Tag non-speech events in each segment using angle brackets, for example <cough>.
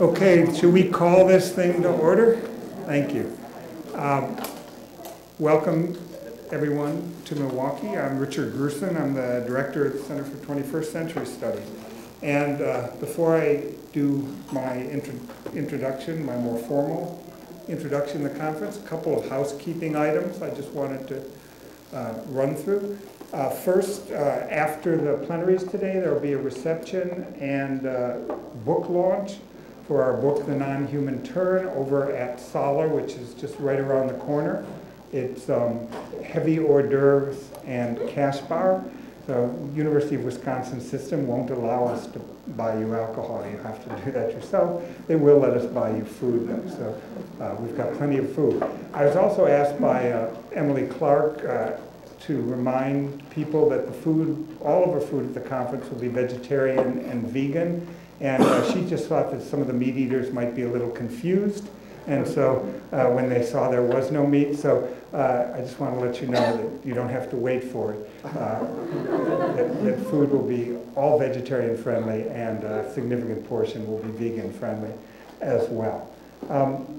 Okay, should we call this thing to order? Thank you. Um, Welcome, everyone, to Milwaukee. I'm Richard Grusin. I'm the director at the Center for 21st Century Studies. And uh, before I do my intro introduction, my more formal introduction to the conference, a couple of housekeeping items I just wanted to uh, run through. Uh, First, uh, after the plenaries today, there will be a reception and uh, book launch for our book, The Non-Human Turn, over at Solar, which is just right around the corner. It's um, heavy hors d'oeuvres and cash bar. The University of Wisconsin system won't allow us to buy you alcohol. You have to do that yourself. They will let us buy you food, though, so uh, we've got plenty of food. I was also asked by uh, Emily Clark uh, to remind people that the food, all of our food at the conference will be vegetarian and vegan. And uh, she just thought that some of the meat eaters might be a little confused. And so uh, when they saw there was no meat, so uh, I just want to let you know that you don't have to wait for it. Uh, that, that food will be all vegetarian friendly and a significant portion will be vegan friendly as well. Um,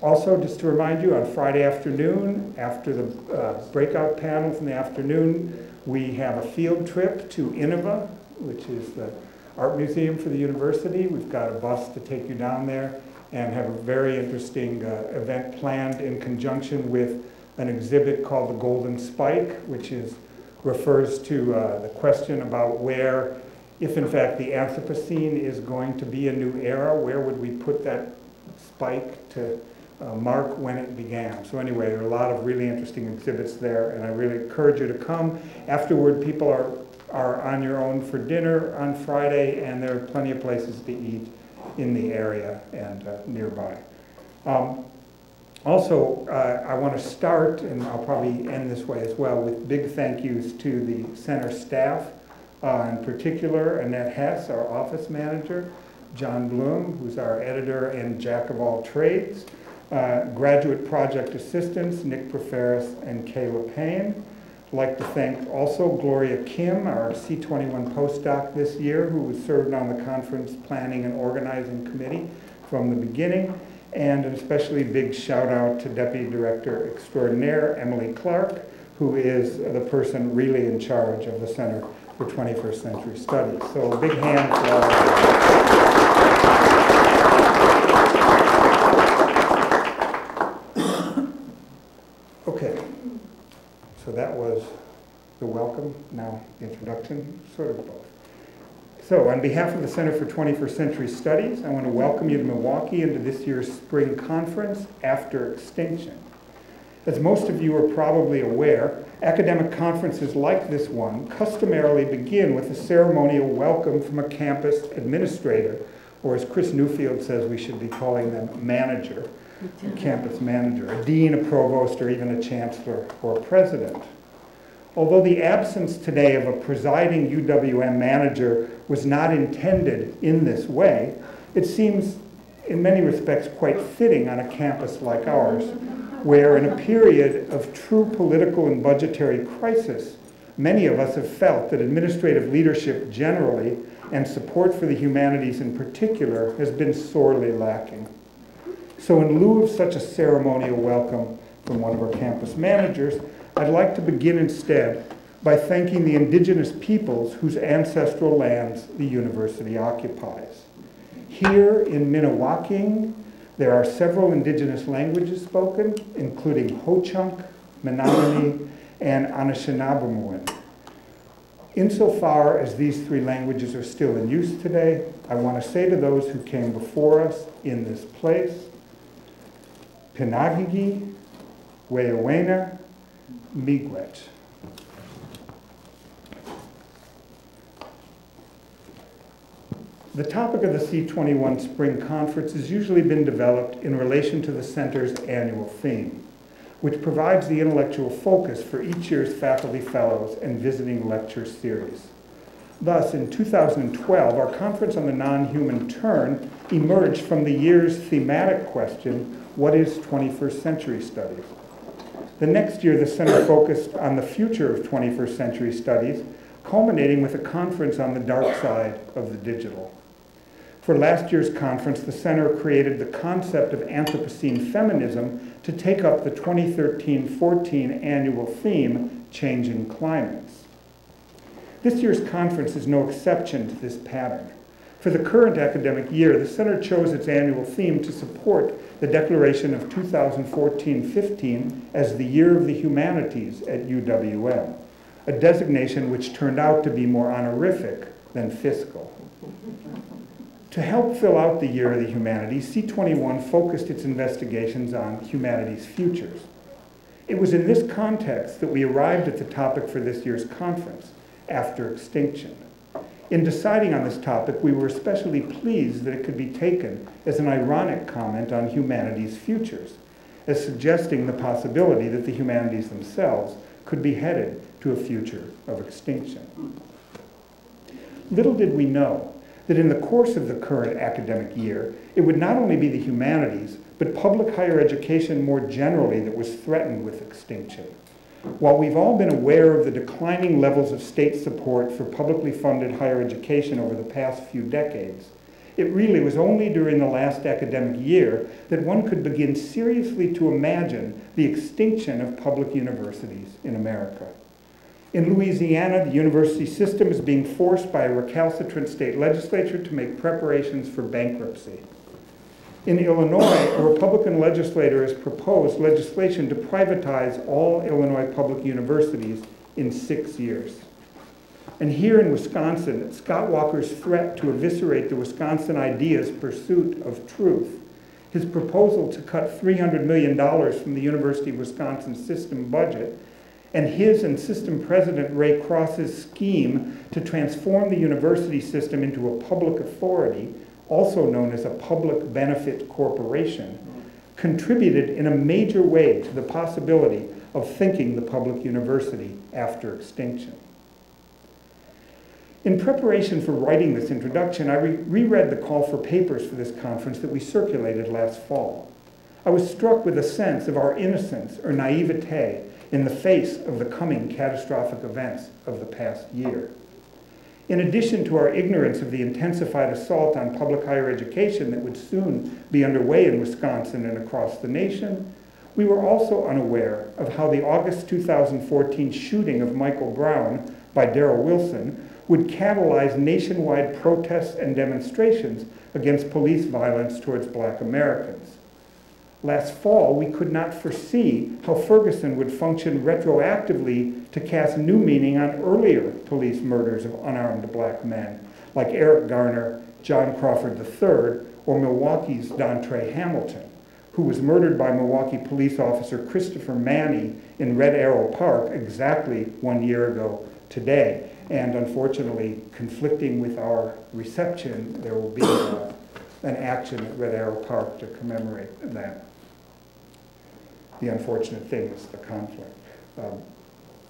also, just to remind you, on Friday afternoon, after the uh, breakout panels in the afternoon, we have a field trip to Inova, which is the art museum for the university. We've got a bus to take you down there and have a very interesting uh, event planned in conjunction with an exhibit called the Golden Spike, which is refers to uh, the question about where, if in fact the Anthropocene is going to be a new era, where would we put that spike to uh, mark when it began. So anyway, there are a lot of really interesting exhibits there, and I really encourage you to come. Afterward, people are, are on your own for dinner on Friday, and there are plenty of places to eat in the area and uh, nearby. Um, also, uh, I want to start, and I'll probably end this way as well, with big thank yous to the center staff, uh, in particular Annette Hess, our office manager, John Bloom, who's our editor and jack of all trades, uh, graduate project assistants, Nick Preferis and Kayla Payne. I'd like to thank also Gloria Kim, our C21 postdoc this year, who was served on the conference planning and organizing committee from the beginning. And an especially big shout out to Deputy Director Extraordinaire Emily Clark, who is the person really in charge of the Center for 21st Century Studies. So a big hand for all of you. Okay, so that was the welcome, now the introduction, sort of both. So on behalf of the Center for 21st Century Studies, I want to welcome you to Milwaukee and to this year's spring conference, After Extinction. As most of you are probably aware, academic conferences like this one customarily begin with a ceremonial welcome from a campus administrator, or as Chris Newfield says we should be calling them, manager, campus manager, a dean, a provost, or even a chancellor or a president. Although the absence today of a presiding UWM manager was not intended in this way, it seems in many respects quite fitting on a campus like ours, where in a period of true political and budgetary crisis, many of us have felt that administrative leadership generally and support for the humanities in particular has been sorely lacking. So in lieu of such a ceremonial welcome from one of our campus managers, I'd like to begin instead by thanking the indigenous peoples whose ancestral lands the university occupies. Here in Minnewaking, there are several indigenous languages spoken, including Ho-Chunk, Menominee, and Anishinaabemowin. Insofar as these three languages are still in use today, I want to say to those who came before us in this place, Pinagigi, Weyawena, Miigwech. The topic of the C21 Spring Conference has usually been developed in relation to the Center's annual theme, which provides the intellectual focus for each year's faculty fellows and visiting lecture series. Thus, in 2012, our conference on the non-human turn emerged from the year's thematic question, what is 21st century studies? The next year, the center focused on the future of 21st century studies, culminating with a conference on the dark side of the digital. For last year's conference, the center created the concept of Anthropocene feminism to take up the 2013-14 annual theme, Changing Climates. This year's conference is no exception to this pattern. For the current academic year, the center chose its annual theme to support the declaration of 2014-15 as the Year of the Humanities at UWM, a designation which turned out to be more honorific than fiscal. To help fill out the Year of the Humanities, C21 focused its investigations on humanities futures. It was in this context that we arrived at the topic for this year's conference, after extinction. In deciding on this topic, we were especially pleased that it could be taken as an ironic comment on humanity's futures, as suggesting the possibility that the humanities themselves could be headed to a future of extinction. Little did we know that in the course of the current academic year, it would not only be the humanities, but public higher education more generally that was threatened with extinction. While we've all been aware of the declining levels of state support for publicly funded higher education over the past few decades, it really was only during the last academic year that one could begin seriously to imagine the extinction of public universities in America. In Louisiana, the university system is being forced by a recalcitrant state legislature to make preparations for bankruptcy. In Illinois, a Republican legislator has proposed legislation to privatize all Illinois public universities in six years. And here in Wisconsin, Scott Walker's threat to eviscerate the Wisconsin Ideas pursuit of truth, his proposal to cut $300 million from the University of Wisconsin system budget, and his and system president Ray Cross's scheme to transform the university system into a public authority also known as a public benefit corporation, contributed in a major way to the possibility of thinking the public university after extinction. In preparation for writing this introduction, I re reread the call for papers for this conference that we circulated last fall. I was struck with a sense of our innocence or naivete in the face of the coming catastrophic events of the past year. In addition to our ignorance of the intensified assault on public higher education that would soon be underway in Wisconsin and across the nation, we were also unaware of how the August 2014 shooting of Michael Brown by Darren Wilson would catalyze nationwide protests and demonstrations against police violence towards black Americans. Last fall, we could not foresee how Ferguson would function retroactively to cast new meaning on earlier police murders of unarmed black men, like Eric Garner, John Crawford III, or Milwaukee's Dontre Hamilton, who was murdered by Milwaukee police officer Christopher Manney in Red Arrow Park exactly one year ago today. And unfortunately, conflicting with our reception, there will be uh, an action at Red Arrow Park to commemorate that the unfortunate thing is the conflict. Um,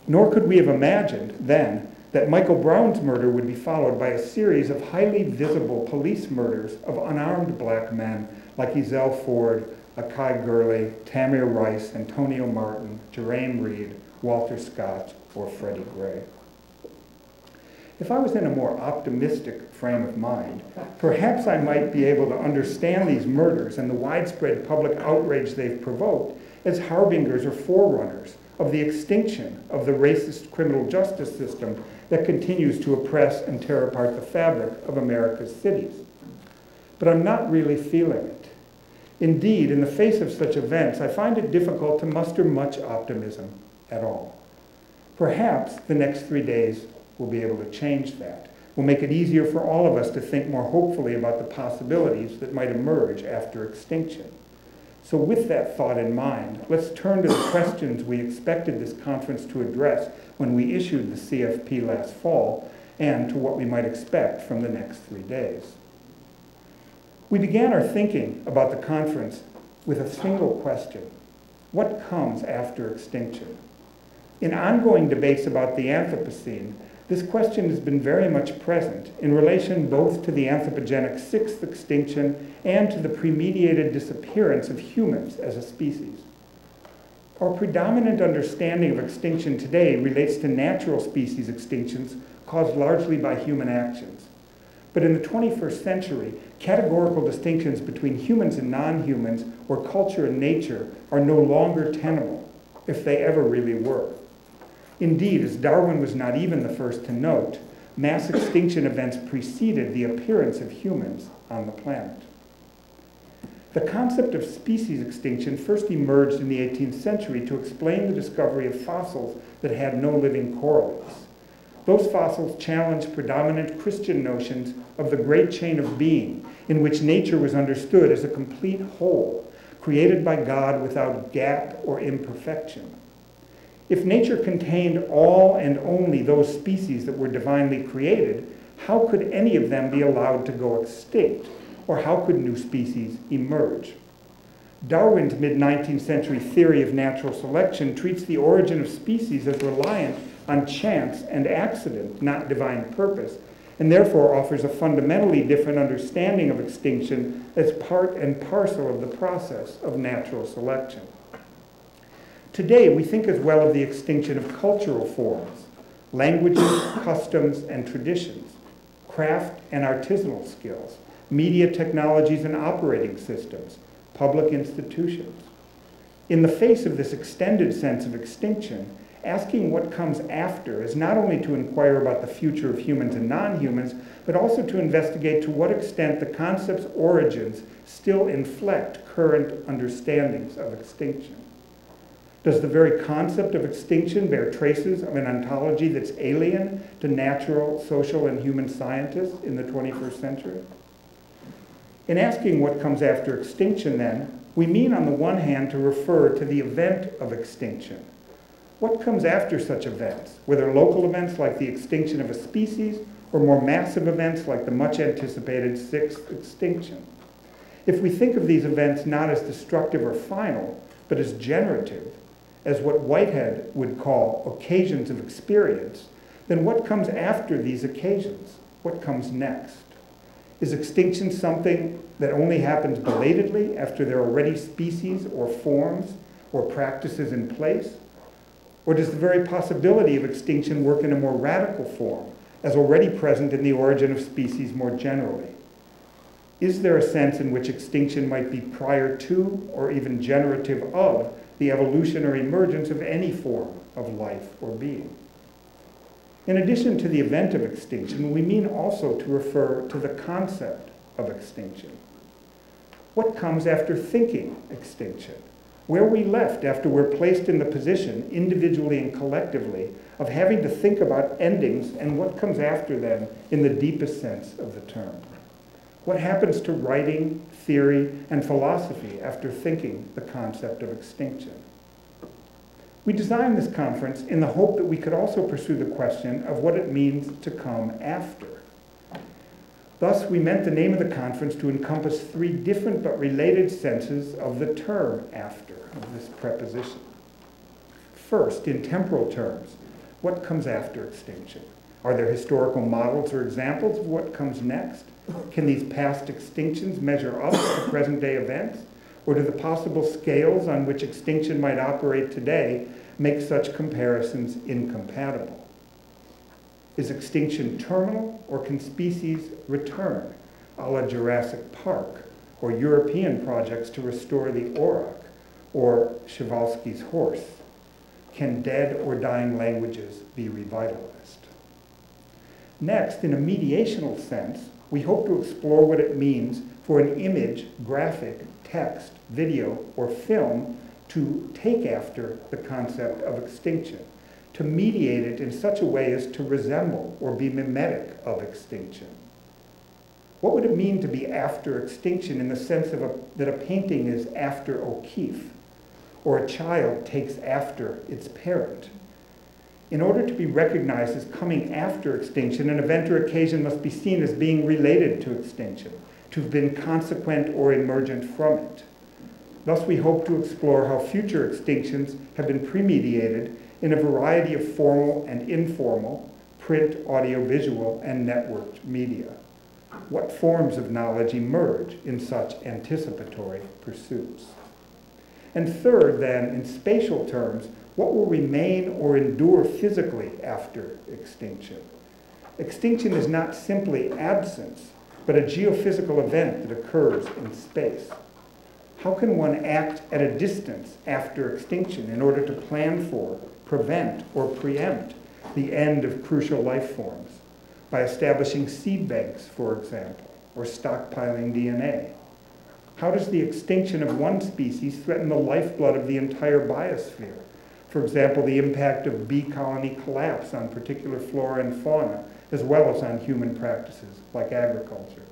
nor could we have imagined then that Michael Brown's murder would be followed by a series of highly visible police murders of unarmed black men like Ezell Ford, Akai Gurley, Tamir Rice, Antonio Martin, Jerame Reid, Walter Scott, or Freddie Gray. If I was in a more optimistic frame of mind, perhaps I might be able to understand these murders and the widespread public outrage they've provoked as harbingers or forerunners of the extinction of the racist criminal justice system that continues to oppress and tear apart the fabric of America's cities. But I'm not really feeling it. Indeed, in the face of such events, I find it difficult to muster much optimism at all. Perhaps the next three days will be able to change that, will make it easier for all of us to think more hopefully about the possibilities that might emerge after extinction. So with that thought in mind, let's turn to the questions we expected this conference to address when we issued the CFP last fall and to what we might expect from the next three days. We began our thinking about the conference with a single question. What comes after extinction? In ongoing debates about the Anthropocene, this question has been very much present in relation both to the anthropogenic sixth extinction and to the premediated disappearance of humans as a species. Our predominant understanding of extinction today relates to natural species extinctions caused largely by human actions. But in the 21st century, categorical distinctions between humans and non-humans or culture and nature are no longer tenable, if they ever really were. Indeed, as Darwin was not even the first to note, mass extinction events preceded the appearance of humans on the planet. The concept of species extinction first emerged in the 18th century to explain the discovery of fossils that had no living correlates. Those fossils challenged predominant Christian notions of the great chain of being, in which nature was understood as a complete whole, created by God without gap or imperfection. If nature contained all and only those species that were divinely created, how could any of them be allowed to go extinct? Or how could new species emerge? Darwin's mid 19th century theory of natural selection treats the origin of species as reliant on chance and accident, not divine purpose, and therefore offers a fundamentally different understanding of extinction as part and parcel of the process of natural selection. Today, we think as well of the extinction of cultural forms, languages, <coughs> customs, and traditions, craft and artisanal skills, media technologies and operating systems, public institutions. In the face of this extended sense of extinction, asking what comes after is not only to inquire about the future of humans and non-humans, but also to investigate to what extent the concept's origins still inflect current understandings of extinction. Does the very concept of extinction bear traces of an ontology that's alien to natural, social, and human scientists in the 21st century? In asking what comes after extinction, then, we mean on the one hand to refer to the event of extinction. What comes after such events, whether local events like the extinction of a species or more massive events like the much anticipated sixth extinction? If we think of these events not as destructive or final, but as generative, as what Whitehead would call occasions of experience, then what comes after these occasions? What comes next? Is extinction something that only happens belatedly after there are already species or forms or practices in place? Or does the very possibility of extinction work in a more radical form, as already present in the origin of species more generally? Is there a sense in which extinction might be prior to or even generative of the evolution or emergence of any form of life or being. In addition to the event of extinction, we mean also to refer to the concept of extinction. What comes after thinking extinction? Where we left after we're placed in the position, individually and collectively, of having to think about endings and what comes after them in the deepest sense of the term. What happens to writing, theory, and philosophy after thinking the concept of extinction? We designed this conference in the hope that we could also pursue the question of what it means to come after. Thus, we meant the name of the conference to encompass three different but related senses of the term after, of this preposition. First, in temporal terms, what comes after extinction? Are there historical models or examples of what comes next? Can these past extinctions measure up to present day events? Or do the possible scales on which extinction might operate today make such comparisons incompatible? Is extinction terminal or can species return, a la Jurassic Park or European projects to restore the auroch or Przewalski's horse? Can dead or dying languages be revitalized? Next, in a mediational sense, we hope to explore what it means for an image, graphic, text, video, or film to take after the concept of extinction, to mediate it in such a way as to resemble or be mimetic of extinction. What would it mean to be after extinction in the sense of a, that a painting is after O'Keeffe, or a child takes after its parent? In order to be recognized as coming after extinction, an event or occasion must be seen as being related to extinction, to have been consequent or emergent from it. Thus, we hope to explore how future extinctions have been premediated in a variety of formal and informal, print, audiovisual, and networked media. What forms of knowledge emerge in such anticipatory pursuits? And third, then, in spatial terms, what will remain or endure physically after extinction? Extinction is not simply absence, but a geophysical event that occurs in space. How can one act at a distance after extinction in order to plan for, prevent, or preempt the end of crucial life forms? By establishing seed banks, for example, or stockpiling DNA. How does the extinction of one species threaten the lifeblood of the entire biosphere? For example, the impact of bee colony collapse on particular flora and fauna, as well as on human practices like agriculture.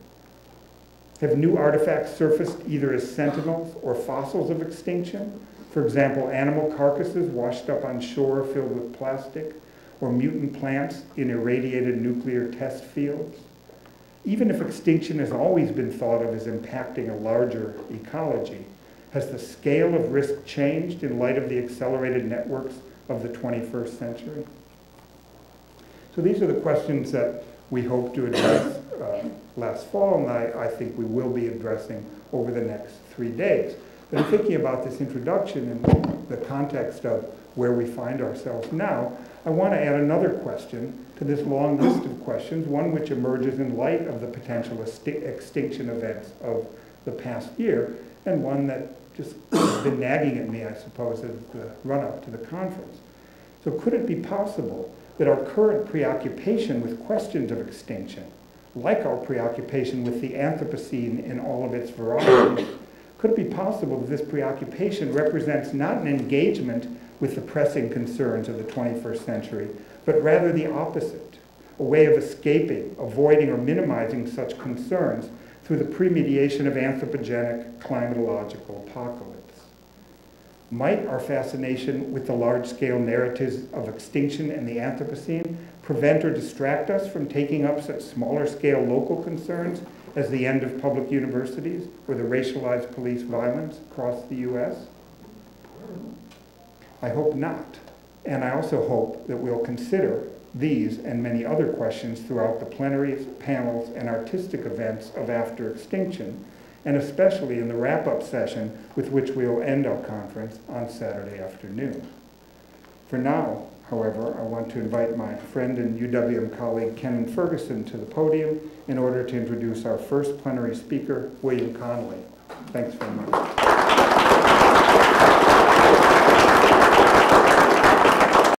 Have new artifacts surfaced either as sentinels or fossils of extinction? For example, animal carcasses washed up on shore filled with plastic, or mutant plants in irradiated nuclear test fields? Even if extinction has always been thought of as impacting a larger ecology, has the scale of risk changed in light of the accelerated networks of the 21st century? So these are the questions that we hope to address uh, last fall, and I, I think we will be addressing over the next three days. But in thinking about this introduction in the context of where we find ourselves now, I want to add another question to this long list of questions, one which emerges in light of the potential extinction events of the past year, and one that just has been nagging at me, I suppose, as the run-up to the conference. So could it be possible that our current preoccupation with questions of extinction, like our preoccupation with the Anthropocene in all of its varieties, could it be possible that this preoccupation represents not an engagement with the pressing concerns of the 21st century, but rather the opposite, a way of escaping, avoiding, or minimizing such concerns through the premediation of anthropogenic climatological apocalypse? Might our fascination with the large-scale narratives of extinction and the Anthropocene prevent or distract us from taking up such smaller-scale local concerns as the end of public universities or the racialized police violence across the U.S.? I hope not. And I also hope that we'll consider these and many other questions throughout the plenaries, panels, and artistic events of After Extinction, and especially in the wrap-up session with which we will end our conference on Saturday afternoon. For now, however, I want to invite my friend and UWM colleague Kennan Ferguson to the podium in order to introduce our first plenary speaker, William Connolly. Thanks very much.